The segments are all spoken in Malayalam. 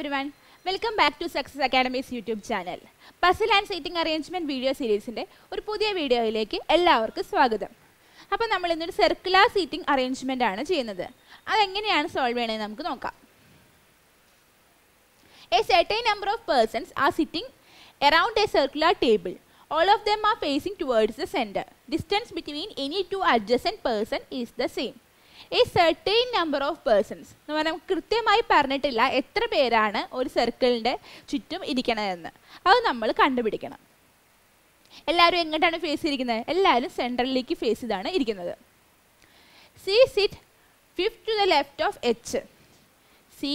Everyone welcome back to Success Academy's YouTube channel puzzle and seating arrangement video സീരീസിന്റെ ഒരു പുതിയ വീഡിയോയിലേക്ക് എല്ലാവർക്കും സ്വാഗതം. അപ്പോൾ നമ്മൾ ഇന്നൊരു സർക്കുലർ സീറ്റിംഗ് അറേഞ്ച്മെന്റ് ആണ് ചെയ്യുന്നത്. അതെങ്ങനെയാണ് സോൾവ് ചെയ്യണമെന്ന് നമുക്ക് നോക്കാം. A certain number of persons are sitting around a circular table all of them are facing towards the centre distance between any two adjacent person is the same. A certain number of persons എന്ന് പറഞ്ഞാൽ നമുക്ക് കൃത്യമായി പറഞ്ഞിട്ടില്ല എത്ര പേരാണ് ഒരു സർക്കിളിന്റെ ചുറ്റും ഇരിക്കണതെന്ന്. അത് നമ്മൾ കണ്ടുപിടിക്കണം. എല്ലാവരും എങ്ങോട്ടാണ് ഫേസ് ചെയ്തിരിക്കുന്നത് എല്ലാവരും സെൻട്രലിലേക്ക് ഫേസ് ചെയ്താണ് ഇരിക്കുന്നത്. C sit fifth to the left of H C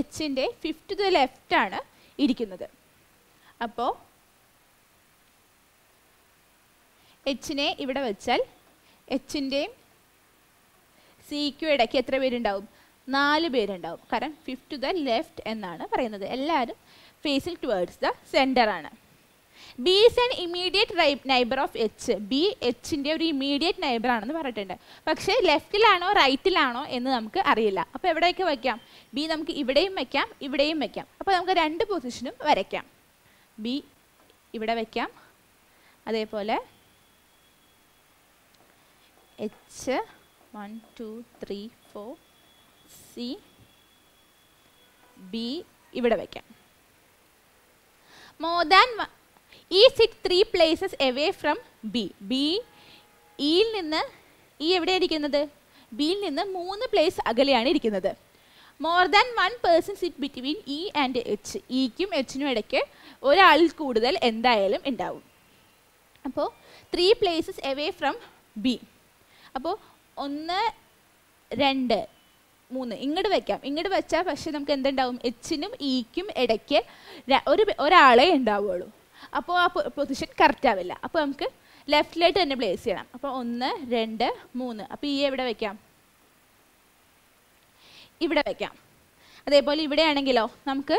എച്ചിന്റെ fifth to the left ആണ് ഇരിക്കുന്നത്. അപ്പോൾ എച്ചിനെ ഇവിടെ വെച്ചാൽ എച്ചിന്റെയും സിക്കും ഇടയ്ക്ക് എത്ര പേരുണ്ടാവും? നാല് പേരുണ്ടാവും. കാരണം ഫിഫ്റ്റ് ടു ദ ലെഫ്റ്റ് എന്നാണ് പറയുന്നത്. എല്ലാവരും ഫേസിൽ ടുവേർഡ്സ് ദ സെന്റർ ആണ്. B is an immediate neighbour of H B എച്ചിന്റെ ഒരു ഇമീഡിയറ്റ് നൈബർ ആണെന്ന് പറഞ്ഞിട്ടുണ്ട്. പക്ഷേ ലെഫ്റ്റിലാണോ റൈറ്റിലാണോ എന്ന് നമുക്ക് അറിയില്ല. അപ്പോൾ എവിടെയൊക്കെ വയ്ക്കാം? ബി നമുക്ക് ഇവിടെയും വയ്ക്കാം ഇവിടെയും വയ്ക്കാം. അപ്പോൾ നമുക്ക് രണ്ട് പൊസിഷനും വരയ്ക്കാം. ബി ഇവിടെ വയ്ക്കാം. അതേപോലെ H one two three four C B ഇവിടെ വയ്ക്കാം more than E sit three places away from B B ഇയിൽ നിന്ന് ഈ എവിടെയാണ് ഇരിക്കുന്നത്? ബിയിൽ നിന്ന് മൂന്ന് പ്ലേസ് അകലെയാണ് ഇരിക്കുന്നത്. More than one person sit between E and H ഇക്കും എച്ചിനും ഇടയ്ക്ക് ഒരാളിൽ കൂടുതൽ എന്തായാലും ഉണ്ടാവും. അപ്പോൾ three places away from B അപ്പോൾ ഒന്ന് രണ്ട് മൂന്ന്. ഇങ്ങോട്ട് വെക്കാം. ഇങ്ങോട്ട് വെച്ചാൽ പക്ഷേ നമുക്ക് എന്തുണ്ടാവും? എച്ചിനും ഇക്കും ഇടയ്ക്ക് ഒരു ഒരാളെ ഉണ്ടാവുള്ളൂ. അപ്പോൾ ആ പൊസിഷൻ കറക്റ്റ് ആവില്ല. അപ്പോൾ നമുക്ക് ലെഫ്റ്റിലായിട്ട് തന്നെ പ്ലേസ് ചെയ്യണം. അപ്പോൾ ഒന്ന് രണ്ട് മൂന്ന്. അപ്പോൾ ഈ എവിടെ വെക്കാം? ഇവിടെ വെക്കാം. അതേപോലെ ഇവിടെയാണെങ്കിലോ നമുക്ക്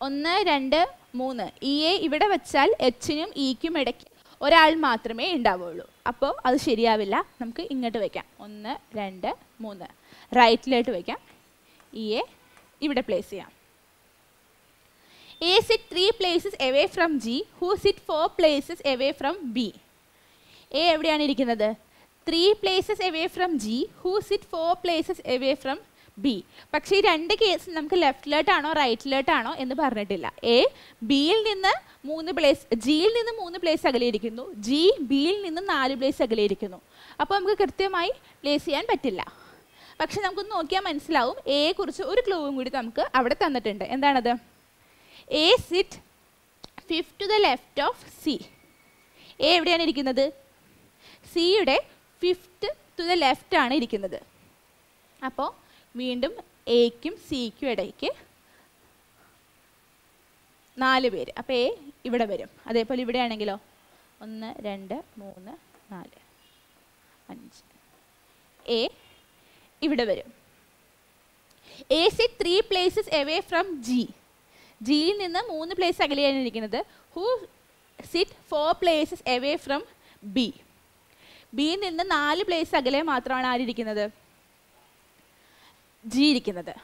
ഒന്ന് രണ്ട് മൂന്ന്. ഇ എ ഇവിടെ വെച്ചാൽ എച്ചിനും ഇക്കും ഇടയ്ക്ക് ഒരാൾ മാത്രമേ ഉണ്ടാവുള്ളൂ. അപ്പോൾ അത് ശരിയാവില്ല. നമുക്ക് ഇങ്ങോട്ട് വയ്ക്കാം ഒന്ന് രണ്ട് മൂന്ന്. റൈറ്റിലോട്ട് വയ്ക്കാം ഈ എ ഇവിടെ പ്ലേസ് ചെയ്യാം. A sit three places away from G who sit four places away from B A എവിടെയാണ് ഇരിക്കുന്നത്? Three places away from G who sit four places away from B. പക്ഷേ ഈ രണ്ട് കേസ് നമുക്ക് ലെഫ്റ്റിലോട്ടാണോ റൈറ്റിലോട്ടാണോ എന്ന് പറഞ്ഞിട്ടില്ല. എ ബിയിൽ നിന്ന് മൂന്ന് പ്ലേസ് ജിയിൽ നിന്ന് മൂന്ന് പ്ലേസ് അകലെയിരിക്കുന്നു. ജി ബിയിൽ നിന്ന് നാല് പ്ലേസ് അകലെയിരിക്കുന്നു. അപ്പോൾ നമുക്ക് കൃത്യമായി പ്ലേസ് ചെയ്യാൻ പറ്റില്ല. പക്ഷെ നമുക്കൊന്ന് നോക്കിയാൽ മനസ്സിലാവും. എയെ കുറിച്ച് ഒരു ക്ലൂവും കൂടി നമുക്ക് അവിടെ തന്നിട്ടുണ്ട്. എന്താണത്? A sit fifth to the left of C A എവിടെയാണ് ഇരിക്കുന്നത്? സിയുടെ ഫിഫ്റ്റ് ടു ദ ലെഫ്റ്റ് ആണ് ഇരിക്കുന്നത്. അപ്പോൾ വീണ്ടും എക്കും സിക്കും ഇടയ്ക്ക് നാല് പേര്. അപ്പോൾ എ ഇവിടെ വരും. അതേപോലെ ഇവിടെ ആണെങ്കിലോ? ഒന്ന് രണ്ട് മൂന്ന് നാല് അഞ്ച്. എ ഇവിടെ വരും. A C three places away from G ജിയിൽ നിന്ന് മൂന്ന് പ്ലേസ് അകലെയാണ് ഇരിക്കുന്നത്. Who sit four places away from B ബിയിൽ നിന്ന് നാല് പ്ലേസ് അകലെ മാത്രമാണ് ആരിയിരിക്കുന്നത് ജി ഇരിക്കുന്നത്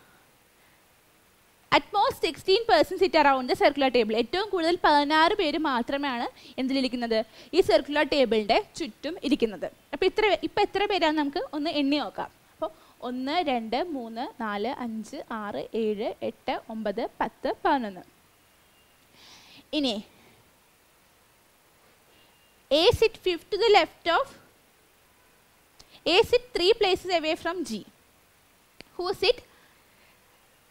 at most sixteen person sit around the circular table ഏറ്റവും കൂടുതൽ പതിനാറ് പേര് മാത്രമാണ് എന്തിലിരിക്കുന്നത് ഈ സർക്കുലർ ടേബിളിന്റെ ചുറ്റും ഇരിക്കുന്നത്. അപ്പോൾ ഇത്ര ഇപ്പോൾ എത്ര പേരാണ് നമുക്ക് ഒന്ന് എണ്ണി നോക്കാം. അപ്പോൾ ഒന്ന് രണ്ട് മൂന്ന് നാല് അഞ്ച് ആറ് ഏഴ് എട്ട് ഒമ്പത് പത്ത് പതിനൊന്ന്. ഇനി A sit fifth the left of A sit three places away from G who sit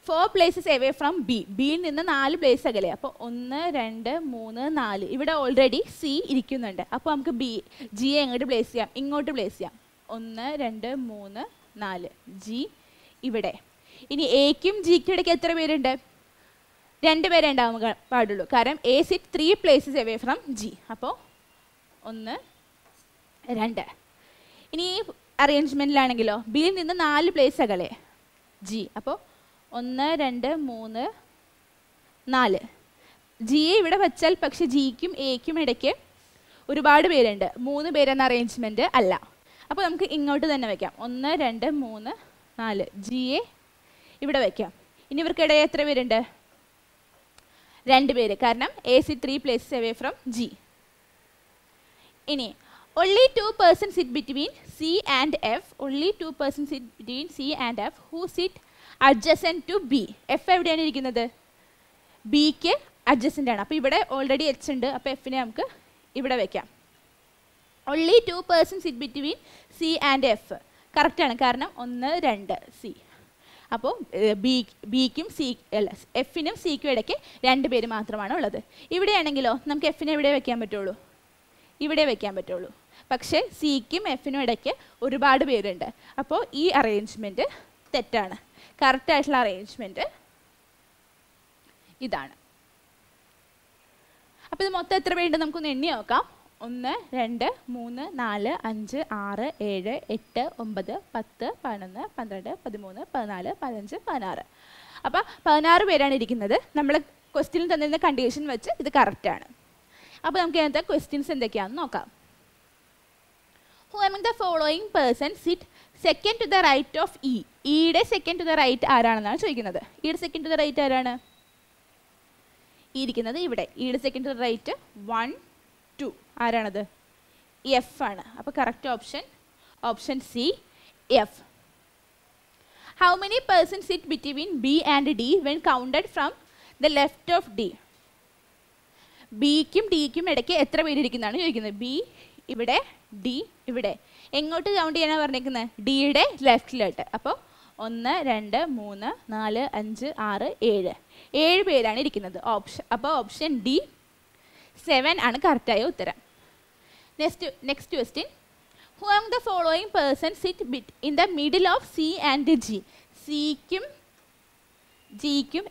four places away from B ബിയിൽ നിന്ന് നാല് പ്ലേസ് അകലെ. അപ്പോൾ ഒന്ന് രണ്ട് മൂന്ന് നാല്. ഇവിടെ ഓൾറെഡി സി ഇരിക്കുന്നുണ്ട്. അപ്പോൾ നമുക്ക് ബി ജിയെ എങ്ങോട്ട് പ്ലേസ് ചെയ്യാം? ഇങ്ങോട്ട് പ്ലേസ് ചെയ്യാം. ഒന്ന് രണ്ട് മൂന്ന് നാല്. ജി ഇവിടെ. ഇനി എക്കും ജിക്കും ഇടയ്ക്ക് എത്ര പേരുണ്ട്? രണ്ട് പേരെ ഉണ്ടാവാൻ പാടുള്ളൂ. കാരണം A sit three places away from G അപ്പോൾ ഒന്ന് രണ്ട്. ഇനി അറേഞ്ച്മെന്റിലാണെങ്കിലോ ബിയിൽ നിന്ന് നാല് പ്ലേസ് അകലെ. ജി. അപ്പോൾ ഒന്ന് രണ്ട് മൂന്ന് നാല്. ജിയെ ഇവിടെ വെച്ചാൽ പക്ഷെ ജിക്കും എക്കും ഇടയ്ക്ക് ഒരുപാട് പേരുണ്ട്. മൂന്ന് പേരെന്ന അറേഞ്ച്മെന്റ് അല്ല. അപ്പോൾ നമുക്ക് ഇങ്ങോട്ട് തന്നെ വയ്ക്കാം ഒന്ന് രണ്ട് മൂന്ന് നാല്. ജിയെ ഇവിടെ വയ്ക്കാം ഇനി ഇവർക്കിടയിൽ എത്ര പേരുണ്ട്? രണ്ട് പേര്. കാരണം A C three places away from G ഇനി only two persons sit between C and F only two persons sit between C and F who sit adjacent to B. F എവിടെയാണ് ഇരിക്കുന്നത്? ബിക്ക് അഡ്ജസ്റ്റന്റ് ആണ്. അപ്പോൾ ഇവിടെ ഓൾറെഡി എച്ച് ഉണ്ട്. അപ്പോൾ എഫിനെ നമുക്ക് ഇവിടെ വെക്കാം. Only two persons it between C and F കറക്റ്റാണ് കാരണം ഒന്ന് രണ്ട് സി അപ്പോൾ ബി ബിക്കും സി അല്ല എഫിനും സിക്കും ഇടയ്ക്ക് രണ്ട് പേര് മാത്രമാണ് ഉള്ളത്. ഇവിടെയാണെങ്കിലോ നമുക്ക് എഫിനെ എവിടെ വെക്കാൻ പറ്റുള്ളൂ. ഇവിടെ വെക്കാൻ പറ്റുള്ളൂ. പക്ഷേ സിക്കും എഫിനും ഇടയ്ക്ക് ഒരുപാട് പേരുണ്ട്. അപ്പോൾ ഈ അറേഞ്ച്മെന്റ് തെറ്റാണ്. കറക്റ്റായിട്ടുള്ള അറേഞ്ച്മെന്റ് ഇതാണ്. അപ്പോൾ ഇത് മൊത്തം എത്ര പേരുണ്ട് നമുക്കൊന്ന് എണ്ണി നോക്കാം. ഒന്ന് രണ്ട് മൂന്ന് നാല് അഞ്ച് ആറ് ഏഴ് എട്ട് ഒമ്പത് പത്ത് പതിനൊന്ന് പന്ത്രണ്ട് പതിമൂന്ന് പതിനാല് പതിനഞ്ച് പതിനാറ്. അപ്പോൾ പതിനാറ് പേരാണ് ഇരിക്കുന്നത്. നമ്മൾ ക്വസ്റ്റ്യനിൽ തന്നിരുന്ന കണ്ടീഷൻ വെച്ച് ഇത് കറക്റ്റാണ് അപ്പോൾ നമുക്ക് അതിനകത്ത് ക്വസ്റ്റ്യൻസ് എന്തൊക്കെയാണെന്ന് നോക്കാം. Who following person sit second to the right of E E. ഇയുടെ സെക്കൻഡ് ടു ദ റൈറ്റ് ആരാണെന്നാണ് ചോദിക്കുന്നത്? ഇയുടെ സെക്കൻഡ് ടു ദ റൈറ്റ് ആരാണ്? ഈ ഇരിക്കുന്നത് ഇവിടെ. ഇയുടെ second to the right one two ആരാണത്? എഫ് ആണ്. അപ്പോൾ correct option option C F how many person sit between B and D when counted from the left of D ബിക്കും ഡിക്കും ഇടയ്ക്ക് എത്ര പേരിരിക്കുന്നതാണ് ചോദിക്കുന്നത്? ബി ഇവിടെ ഡി ഇവിടെ. എങ്ങോട്ട് കൗണ്ട് ചെയ്യാനാണ് പറഞ്ഞേക്കുന്നത് ഡിയുടെ ലെഫ്റ്റിലോട്ട് അപ്പോൾ ഒന്ന് രണ്ട് മൂന്ന് നാല് അഞ്ച് ആറ് ഏഴ്. ഏഴ് പേരാണ് ഇരിക്കുന്നത്. ഓപ്ഷൻ അപ്പോൾ ഓപ്ഷൻ ഡി സെവൻ ആണ് കറക്റ്റായ ഉത്തരം. Next next question who am the following person sit bit in the middle of C and G സിക്കും ജിക്കും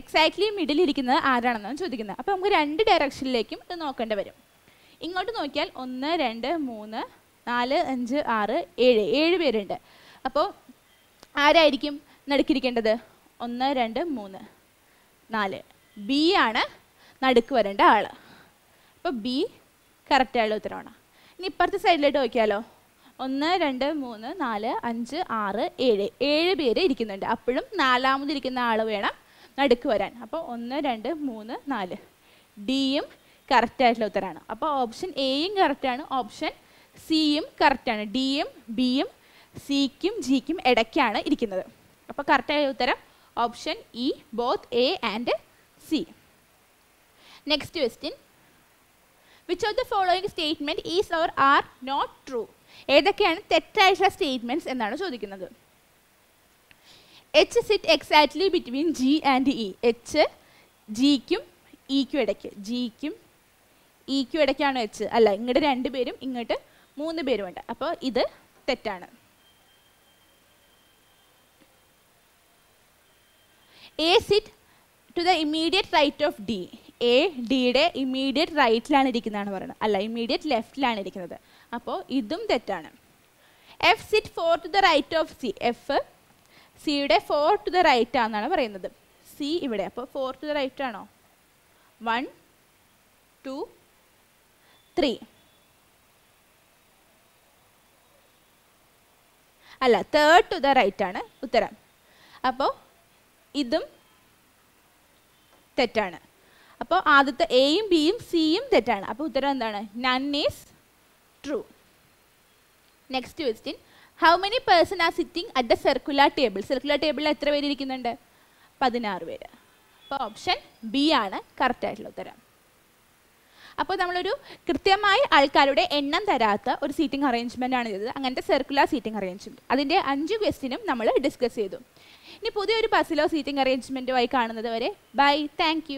എക്സാക്ട്ലി മിഡിൽ ഇരിക്കുന്നത് ആരാണെന്നാണ് ചോദിക്കുന്നത്. അപ്പോൾ നമുക്ക് രണ്ട് ഡയറക്ഷനിലേക്കും ഇത് നോക്കേണ്ടി വരും. ഇങ്ങോട്ട് നോക്കിയാൽ ഒന്ന് രണ്ട് മൂന്ന് നാല് അഞ്ച് ആറ് ഏഴ്. ഏഴ് പേരുണ്ട്. അപ്പോൾ ആരായിരിക്കും നടുക്കിരിക്കേണ്ടത്? ഒന്ന് രണ്ട് മൂന്ന്. നാല്. ബി ആണ് നടുക്ക് വരേണ്ട ആൾ അപ്പോൾ ബി കറക്റ്റായുള്ള ഉത്തരമാണ് ഇനി ഇപ്പുറത്തെ സൈഡിലോട്ട് നോക്കിയാലോ. ഒന്ന് രണ്ട് മൂന്ന് നാല് അഞ്ച് ആറ് ഏഴ്. ഏഴ് പേര് ഇരിക്കുന്നുണ്ട്. അപ്പോഴും നാലാമതിരിക്കുന്ന ആൾ വേണം നടുക്ക് വരാൻ. അപ്പോൾ ഒന്ന് രണ്ട് മൂന്ന് നാല്. ഡിയും കറക്റ്റായിട്ടുള്ള ഉത്തരമാണ് അപ്പോൾ ഓപ്ഷൻ എയും കറക്റ്റാണ് ഓപ്ഷൻ സിയും കറക്റ്റാണ് ഡിയും ബിയും സിക്കും ജിക്കും ഇടയ്ക്കാണ് ഇരിക്കുന്നത്. അപ്പോൾ കറക്റ്റായ ഉത്തരം option E both A and C next question which of the following statement is or are not true ഏതൊക്കെയാണ് തെറ്റായിട്ടുള്ള സ്റ്റേറ്റ്മെന്റ്സ് എന്നാണ് ചോദിക്കുന്നത്. H sit exactly between G and E H ജിക്കും ഇക്കും ഇടയ്ക്ക്. ജിക്കും ഇക്കും ഇടയ്ക്കാണ് എച്ച് അല്ല ഇങ്ങോട്ട് രണ്ടുപേരും ഇങ്ങോട്ട് മൂന്ന് പേരുമുണ്ട്. അപ്പോൾ ഇത് തെറ്റാണ്. A sit to the immediate right of D A ഡിയുടെ ഇമ്മീഡിയറ്റ് റൈറ്റിലാണ് ഇരിക്കുന്നതാണ് പറയുന്നത്. അല്ല ഇമ്മീഡിയറ്റ് ലെഫ്റ്റിലാണ് ഇരിക്കുന്നത്. അപ്പോൾ ഇതും തെറ്റാണ്. F sit four to the right of C F സിയുടെ ഫോർ ടു ദ റൈറ്റ് ആണെന്നാണ് പറയുന്നത്. സി ഇവിടെ. അപ്പോൾ ഫോർ ടു ദ റൈറ്റ് ആണോ? വൺ ടു ത്രീ അല്ല തേർഡ് ടു ദ റൈറ്റ് ആണ് ഉത്തരം. അപ്പോൾ ഇതും തെറ്റാണ്. അപ്പോൾ ആദ്യത്തെ എയും ബിയും സിയും തെറ്റാണ്. അപ്പോൾ ഉത്തരം എന്താണ്? None is true next question how many person are sitting at the circular table circular ടേബിളിൽ എത്ര പേര് ഇരിക്കുന്നുണ്ട്? പതിനാറ് പേര്. അപ്പോൾ ഓപ്ഷൻ ബി ആണ്. കറക്റ്റ് ആയിട്ടുള്ള ഉത്തരം. അപ്പോൾ നമ്മളൊരു കൃത്യമായി ആൾക്കാരുടെ എണ്ണം തരാത്ത ഒരു സീറ്റിംഗ് അറേഞ്ച്മെന്റ് ആണ് ചെയ്തത് അങ്ങനത്തെ സർക്കുലർ സീറ്റിംഗ് അറേഞ്ച്മെന്റ് അതിന്റെ അഞ്ച് ക്വസ്റ്റിനും നമ്മൾ ഡിസ്കസ് ചെയ്തു. ഇനി പുതിയൊരു ബസ്സിലോ സീറ്റിംഗ് അറേഞ്ച്മെന്റുമായി കാണുന്നത് വരെ. Bye thank